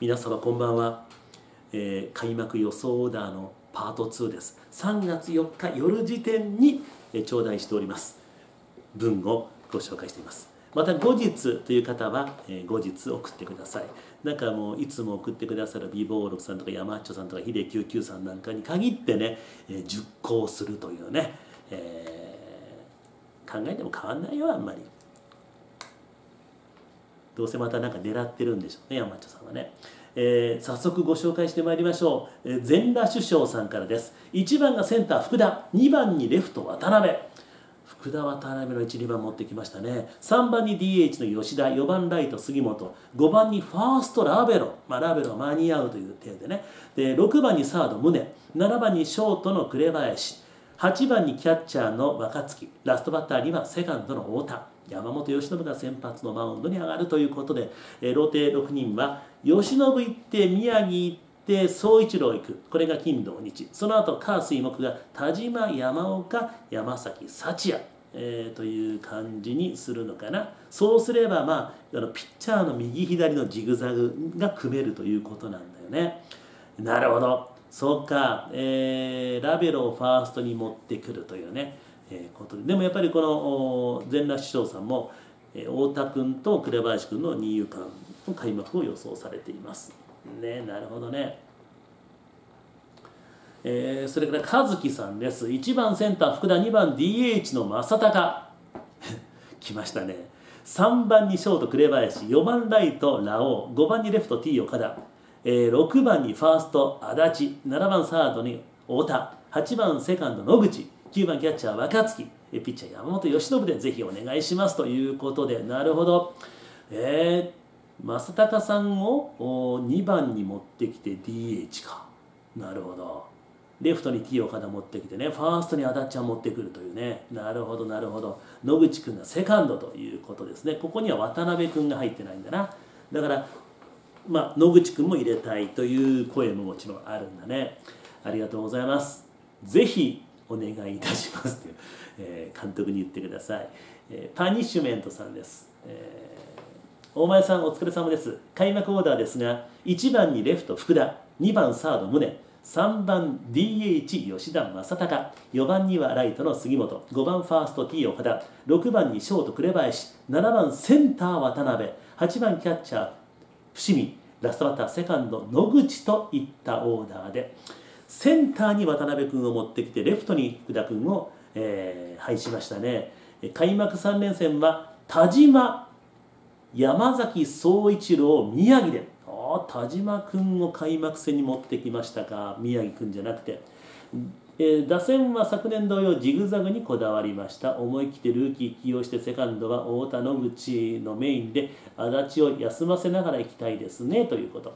皆様こんばんは、えー開幕予想オーダーのパート2です。3月4日夜時点に、えー頂戴しております。文をご紹介しています。また後日という方は、えー後日送ってください。なんかもういつも送ってくださる美坊六さんとか山っちょさんとか秀99さんなんかに限ってね、えー熟考するというね、えー考えても変わんないよあんまり。どうせまたなんか狙ってるんでしょうね山っちょさんはね、えー早速ご紹介してまいりましょう、えー全裸首相さんからです。1番がセンター福田2番にレフト渡辺。福田渡辺の1、2番持ってきましたね。3番に DH の吉田4番ライト杉本。5番にファーストラベロ、まあ、ラベロは間に合うという点でね。で6番にサード宗。7番にショートの紅林。8番にキャッチャーの若月。ラストバッターにはセカンドの太田。山本由伸が先発のマウンドに上がるということで、えーローテ6人は由伸行って宮城行って総一郎行く。これが金土日。その後カー水木が田島山岡山崎幸也えーという感じにするのかな。そうすれば、まあ、あのピッチャーの右左のジグザグが組めるということなんだよね。なるほど。そうか、えーラベロをファーストに持ってくるというね、えことでもやっぱりこのお全裸師匠さんも、太田君と紅林君の二遊間の開幕を予想されています。ねなるほどね。えーそれから和樹さんです。1番センター福田2番 DH の正隆。来ましたね。3番にショート紅林4番ライトラオウ。5番にレフト T 岡田、えー6番にファースト足立。7番サードに太田。8番セカンド野口。9番キャッチャー若月。えピッチャー山本由伸でぜひお願いします。ということでなるほど。えー、正隆さんを2番に持ってきて DH か。なるほど。レフトに T 岡田持ってきてねファーストに足立は持ってくるというね。なるほどなるほど。野口君がセカンドということですね。ここには渡辺君が入ってないんだな。だからまあ野口君も入れたいという声ももちろんあるんだね。ありがとうございます。ぜひお願いいたしますという、えー監督に言ってください、えーパニッシュメントさんです、えー大前さんお疲れ様です。開幕オーダーですが1番にレフト福田2番サード宗3番 DH 吉田正尚4番にはライトの杉本5番ファースト T 岡田6番にショート紅林7番センター渡辺8番キャッチャー伏見ラストバッターセカンド野口といったオーダーで。センターに渡辺君を持ってきてレフトに福田君を、えー配しましたね。開幕3連戦は田島山崎総一郎宮城で。田島君を開幕戦に持ってきましたか。宮城君じゃなくて、えー打線は昨年同様ジグザグにこだわりました。思い切ってルーキー起用してセカンドは太田野口のメインで足立を休ませながら行きたいですね。ということ。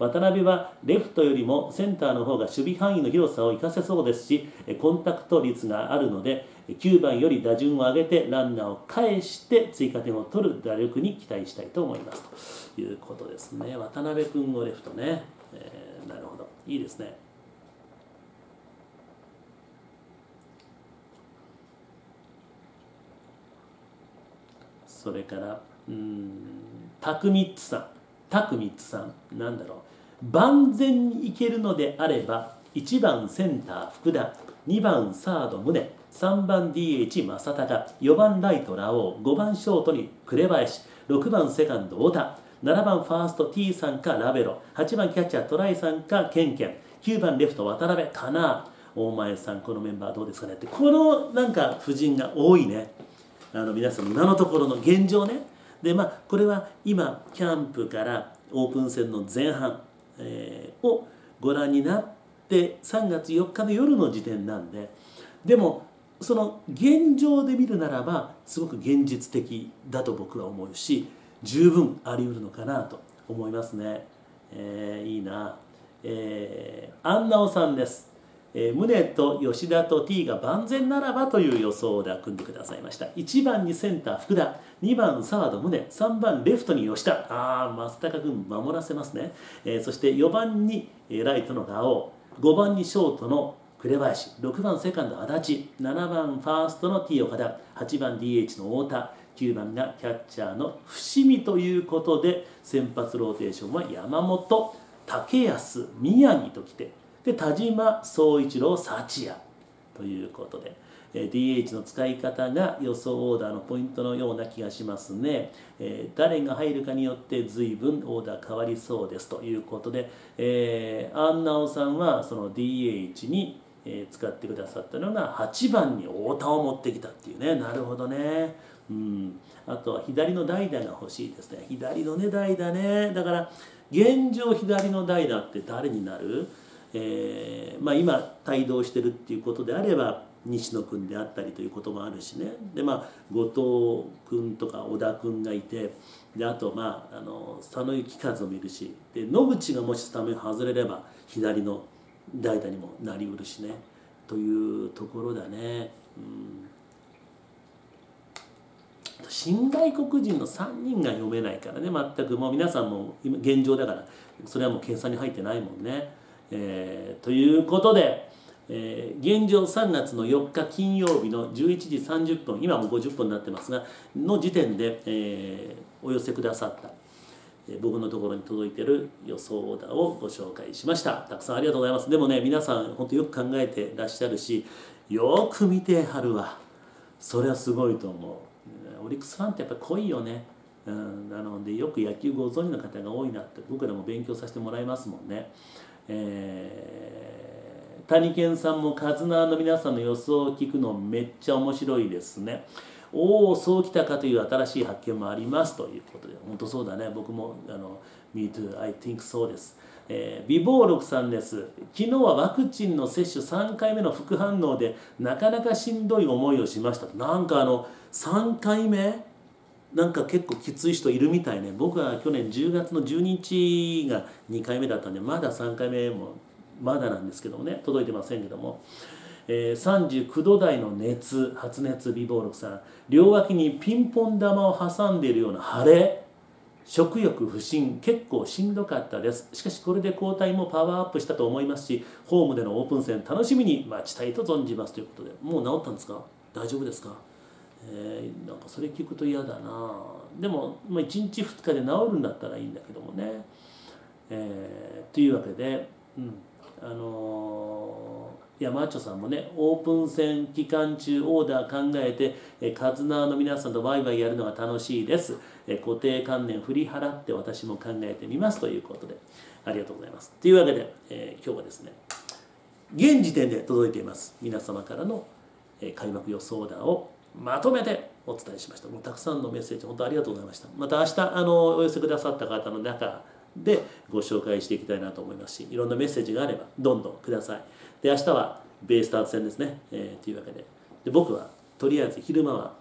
渡辺はレフトよりもセンターの方が守備範囲の広さを生かせそうですしコンタクト率があるので9番より打順を上げてランナーを返して追加点を取る打力に期待したいと思います。ということですね。渡辺君をレフトね、えーなるほど。いいですね。それからうんタクミッツさん。タクミッツさん。なんだろう。万全にいけるのであれば1番センター福田2番サード宗3番 DH 正隆4番ライトラオウ5番ショートに紅林6番セカンド太田7番ファースト T さんかラベロ8番キャッチャートライさんかケンケン9番レフト渡辺かな。大前さんこのメンバーどうですかねって。このなんか布陣が多いね。あの皆さんの今のところの現状ね。でまあこれは今キャンプからオープン戦の前半、えーをご覧になって3月4日の夜の時点なんででもその現状で見るならばすごく現実的だと僕は思うし十分あり得るのかなと思いますね、えーいいな、えー、安直さんです。えー宗と吉田と T が万全ならばという予想で組んでくださいました。1番にセンター福田2番サード宗3番レフトに吉田。ああ正尚君守らせますね、えーそして4番にライトのラオウ5番にショートの紅林。6番セカンド安達。7番ファーストの T 岡田。8番 DH の太田。9番がキャッチャーの伏見ということで先発ローテーションは山本竹安宮城ときてで田島総一郎幸也ということで。DH の使い方が予想オーダーのポイントのような気がしますね、えー、誰が入るかによって随分オーダー変わりそうですということで、えー、アンナオさんはその DH に使ってくださったのが8番に太田を持ってきたっていうね。なるほどね。うん。あとは左の代打が欲しいですね。左のね代打ね。だから現状左の代打って誰になる、えー、まあ、今帯同してるっていうことであれば西野君であったりということもあるしねでまあ後藤君とか小田君がいてであとまああの佐野幸和もいるしで野口がもしスタメン外れれば左の代打にもなりうるしねというところだね。うん新外国人の3人が読めないからね全くもう皆さんも現状だからそれはもう計算に入ってないもんね。えー、ということで、えー、現状3月の4日金曜日の11時30分今も50分になってますがの時点で、えー、お寄せくださった僕のところに届いている予想オーダーをご紹介しました。たくさんありがとうございます。でもね皆さん本当よく考えてらっしゃるしよく見てはるわ。それはすごいと思う。オリックスファンってやっぱり濃いよね、うん、なのでよく野球ご存知の方が多いなって僕らも勉強させてもらいますもんね。え、谷健さんもカズナーの皆さんの予想を聞くのめっちゃ面白いですね。おおそうきたかという新しい発見もありますということで本当そうだね。僕もあの Me too. I think そうです。えー、美貌録さんです。昨日はワクチンの接種3回目の副反応でなかなかしんどい思いをしました。なんかあの3回目なんか結構きつい人いるみたいね。僕は去年10月の12日が2回目だったんでまだ3回目もまだなんですけどもね。届いてませんけども。えー、39度台の熱発熱微暴録さ。ん両脇にピンポン玉を挟んでいるような腫れ。食欲不振。結構しんどかったです。しかしこれで抗体もパワーアップしたと思いますしホームでのオープン戦楽しみに待ちたいと存じます。ということで。もう治ったんですか？大丈夫ですか？えー、なんかそれ聞くと嫌だな。でも、まあ、1日2日で治るんだったらいいんだけどもね。えー、というわけで、うん、あのー山町さんもねオープン戦期間中オーダー考えて、えカズナーの皆さんとワイワイやるのが楽しいです、え固定観念振り払って私も考えてみますということでありがとうございます。というわけで、えー、今日はですね現時点で届いています。皆様からの、開幕予想オーダーをまとめてお伝えしました。もうたくさんのメッセージ本当ありがとうございました。また明日あのお寄せくださった方の中でご紹介していきたいなと思いますしいろんなメッセージがあればどんどんください。で明日はベイスターズ戦ですね、えー、というわけで。で僕はとりあえず昼間は、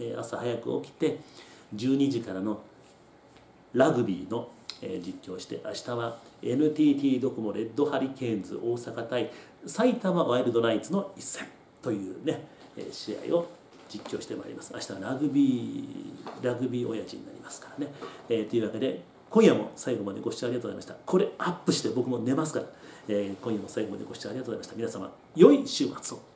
え、朝早く起きて12時からのラグビーの、実況して明日は NTT ドコモレッドハリケーンズ大阪対埼玉ワイルドナイツの一戦というね、え、試合を実況してまいります。明日はラグビーラグビー親父になりますからね、えー、というわけで今夜も最後までご視聴ありがとうございました。これアップして僕も寝ますから。えー、今夜も最後までご視聴ありがとうございました。皆様良い週末を。